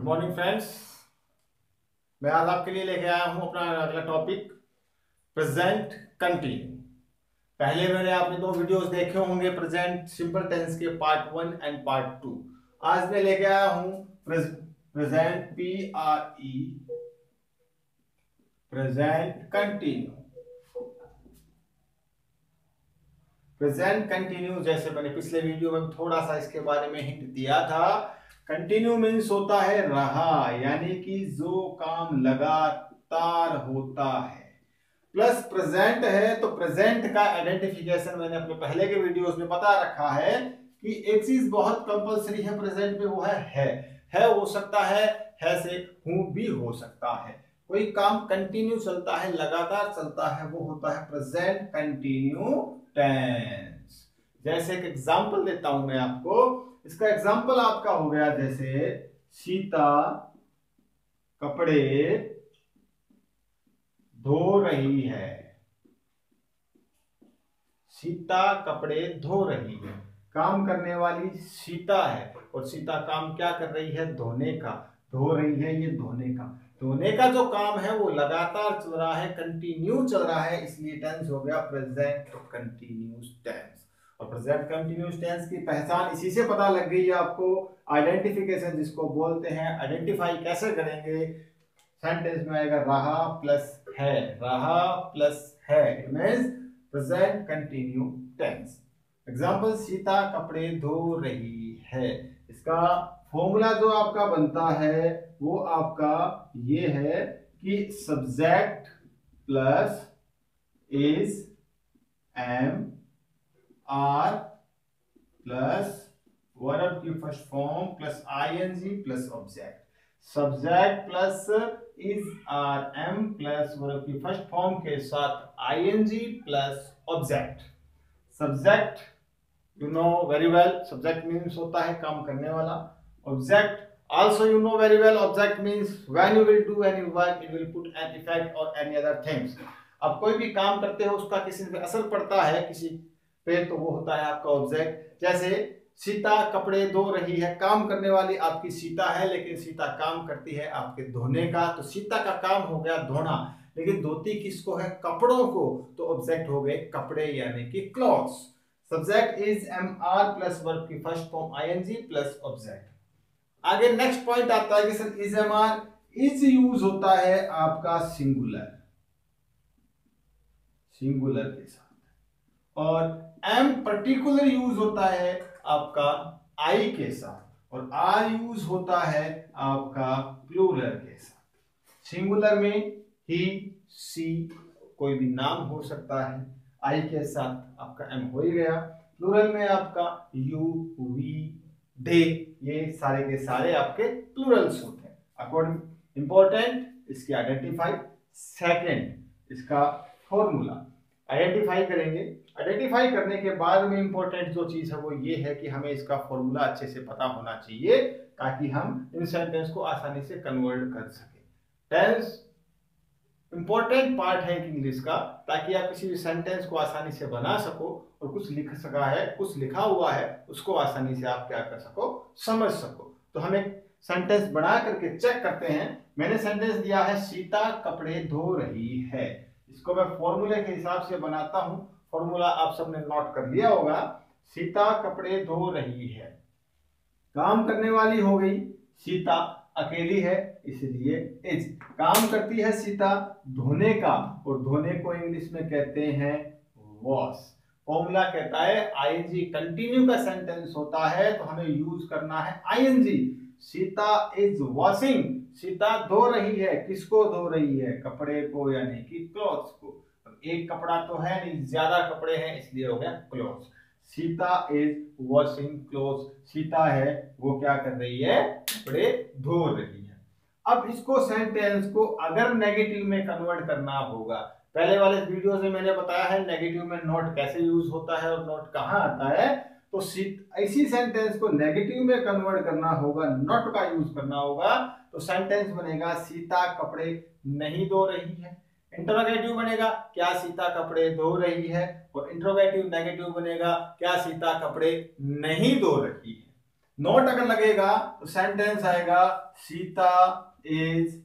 Good morning friends मैं आज आपके लिए लेके आया हूँ अपना अगला टॉपिक प्रेजेंट कंटिन्यू पहले मैंने आपने दो वीडियोस देखे होंगे प्रेजेंट सिंपल टेंस के part one and part two आज मैं लेके आया हूँ present P R E present continue present continue जैसे मैंने पिछले वीडियो में थोड़ा सा इसके बारे में हिंट दिया था कंटिन्यू मीन्स होता है रहा, यानी कि जो काम लगातार होता है। प्लस प्रेजेंट है तो प्रेजेंट का आइडेंटिफिकेशन मैंने अपने पहले के वीडियोस में बता रखा है कि एक चीज़ बहुत कंपलसरी है प्रेजेंट में वो है है। है हो सकता है है से हूँ भी हो सकता है। कोई काम कंटिन्यू चलता है, लगातार चलता है, वो होता है प्रेजेंट कंटिन्यू टेंस जैसे एक एग्जांपल देता हूँ मैं आपको इसका एग्जांपल आपका हो गया जैसे सीता कपड़े धो रही है। सीता कपड़े धो रही है। काम करने वाली सीता है और सीता काम क्या कर रही है? धोने का। धो रही है ये धोने का। धोने का जो काम है वो लगातार चल रहा है कंटिन्यू चल रहा है, इसलिए टेंस हो गया प्रेजेंट कंटिन्यूस टेंस और प्रेजेंट कंटिन्यूस टेंस की पहचान इसी से पता लग गई है आपको। आइडेंटिफिकेशन जिसको बोलते हैं आइडेंटिफाई कैसे करेंगे? सेंटेंस में आएगा, रहा प्लस है। रहा प्लस है it means present continue tense example Sita कपड़े धो रही है। इसका फॉर्मूला जो आपका बनता है, वो आपका ये है कि subject plus is am are plus verb की first form plus ING plus object subject plus is are am plus verb की फ़र्स्ट फॉर्म के साथ ING plus object subject you know very well subject means होता है काम करने वाला. Object also you know very well, object means when you will do any work, it will put an effect or any other things. अब कोई भी काम करते हो, उसका किसी पे असर पड़ता है, किसी पे तो वो होता है आपका ऑब्जेक्ट जैसे सीता कपड़े धो रही है, काम करने वाली आपकी सीता है, लेकिन सीता काम करती है आपके धोने का तो सीता का काम हो गया धोना. लेकिन धोती किसको है? कपड़ों को. तो ऑब्जेक्ट हो गए कपड़े, यानी कि clothes subject is am are plus verb की first form ING plus object आगे नेक्स्ट पॉइंट आता है कि sir is am are is use होता है आपका सिंगुलर सिंगुलर के साथ. और एम पर्टिकुलर यूज़ होता है आपका आई के साथ और आर यूज़ होता है आपका प्लूरल के साथ। सिंगुलर में ही सी कोई भी नाम हो सकता है। आई के साथ आपका एम हो ही गया। प्लूरल में आपका यू वी दे ये सारे के सारे आपके प्लूरल्स होते हैं। अकॉर्डिंग इंपॉर्टेंट इसकी आइडेंटिफाई सेकंड इसका फॉर्मूला आइडेंटिफाई करेंगे। आइडेंटिफाई करने के बाद में इंपॉर्टेंट जो चीज़ है वो ये है कि हमें इसका फॉर्मूला अच्छे से पता होना चाहिए ताकि हम इन सेंटेंस को आसानी से कन्वर्ट कर सके। टेंस इंपॉर्टेंट पार्ट है इंग्लिश का, ताकि आप किसी भी सेंटेंस को आसानी से बना सको और कुछ लिख सका है, कुछ लिखा हुआ है, उसको आसानी से आप क्या कर सको, समझ सको। तो हम एक सेंटेंस बना करके चेक करते हैं। मैंने सेंटेंस दिया है, सीता कपड़े धो रही है। इसको मैं फॉर्मूले के हिसाब से बनाता हूँ। फॉर्मूला आप सबने नोट कर लिया होगा। सीता कपड़े धो रही है। काम करने वाली हो गई। सीता अकेली है, इसलिए इज़ काम करती है सीता धोने का, और धोने को इंग्लिश में कहते हैं वॉश फॉर्मूला कहता है आईएनजी कंटिन्यू का सेंटेंस होता है तो हमें यूज़ करना है ING Sita is washing Sita धो रही है। किसको धो रही है? कपड़े को यानी कि क्लॉथ्स को। एक कपड़ा तो है नहीं, ज़्यादा कपड़े हैं, इसलिए हो गया clothes Sita is washing cloth Sita है, वो क्या कर रही है? कपड़े धो रही है। अब इसको सेंटेंस को अगर नेगेटिव में कन्वर्ट करना होगा, पहले वाले वीडियो में मैंने बताया है नेगेटिव में नोट कैसे यूज़ होता है और नोट कहाँ आता है? तो इसी सेंटेंस को नेगेटिव में कन्वर्ट करना होगा नॉट का यूज़ करना होगा तो सेंटेंस बनेगा, सीता कपड़े नहीं धो रही है। इंट्रोगेटिव बनेगा, क्या सीता कपड़े धो रही है? और इंट्रोगेटिव नेगेटिव बनेगा, क्या सीता कपड़े नहीं धो रही है? नॉट अगर लगेगा तो सेंटेंस आएगा, Sita is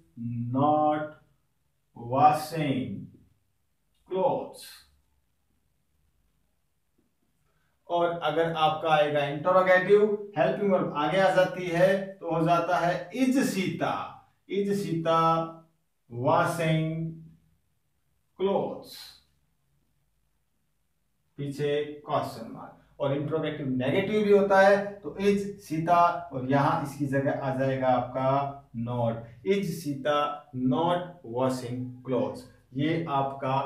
not washing clothes और अगर आपका आएगा इंटरोगेटिव हेल्पिंग वर्ब आगे आ जाती है तो हो जाता है is Sita. Is Sita washing clothes. पीछे क्वेश्चन मार्क और इंट्रोगेटिव नेगेटिव भी होता है तो इज़ सीता, और यहाँ इसकी जगह आ जाएगा आपका not is Sita not washing clothes ये आपका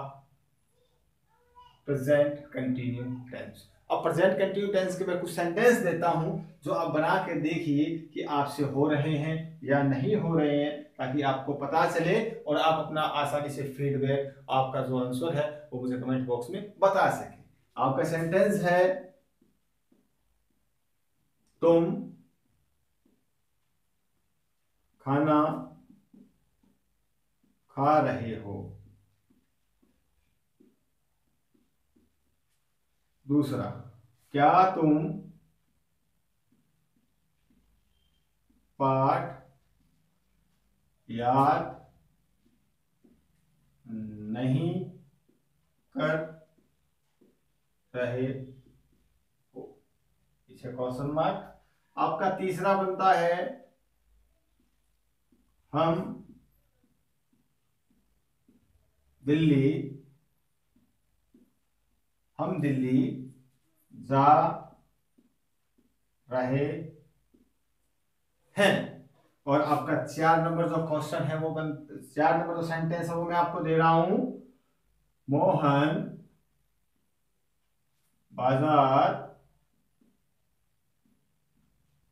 प्रेजेंट कंटिन्यू टेंस अब प्रेजेंट कंटिन्यू टेंस के मैं कुछ सेंटेंस देता हूँ, जो आप बना के देखिए कि आपसे हो रहे हैं या नहीं हो रहे हैं, ताकि आपको पता चले और आप अपना आसानी से फीडबैक आपका जो आंसर है, वो मुझे कमेंट बॉक्स में बता सके। आपका सेंटेंस है, तुम खाना खा रहे हो। दूसरा, क्या तुम पाठ याद नहीं कर रहे हो? इसे क्वेश्चन मार्क आपका तीसरा बनता है, हम दिल्ली हम दिल्ली जा रहे हैं। और आपका चार नंबर जो क्वेश्चन है, वो बन चार नंबर जो सेंटेंस है, वो मैं आपको दे रहा हूँ। मोहन बाज़ार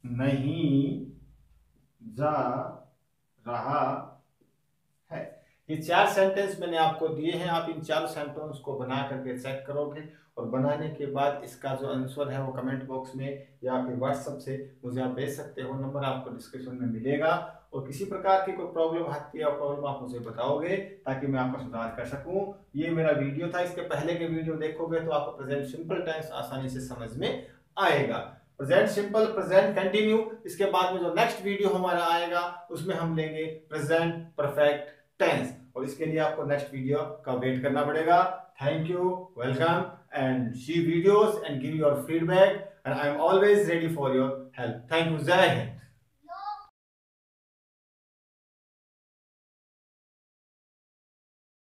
नहीं जा रहा। ये चार सेंटेंस मैंने आपको दिए हैं, आप इन चार सेंटेंस को बना करके चेक करोगे और बनाने के बाद इसका जो आंसर है वो कमेंट बॉक्स में या फिर व्हाट्सएप से मुझे आप भेज सकते हो, नंबर आपको डिस्क्रिप्शन में मिलेगा। और किसी प्रकार की कोई प्रॉब्लम आती है प्रॉब्लम आप मुझे बताओगे ताकि मैं आपका सुधार कर सकूँ। ये मेरा वीडियो था, इसके पहले के वीडियो देखोगे तो आपको प्रेजेंट सिंपल टेंस आसानी से समझ में आएगा। प्रेजेंट सिंपल प्रेजेंट कंटिन्यू इसके बाद में जो नेक्स्ट वीडियो हमारा आएगा, उसमें हम लेंगे प्रेजेंट परफेक्ट टेंस और इसके लिए आपको नेक्स्ट वीडियो का वेट करना पड़ेगा. Thank you welcome and see videos and give your feedback and I am always ready for your help thank you Jai Hind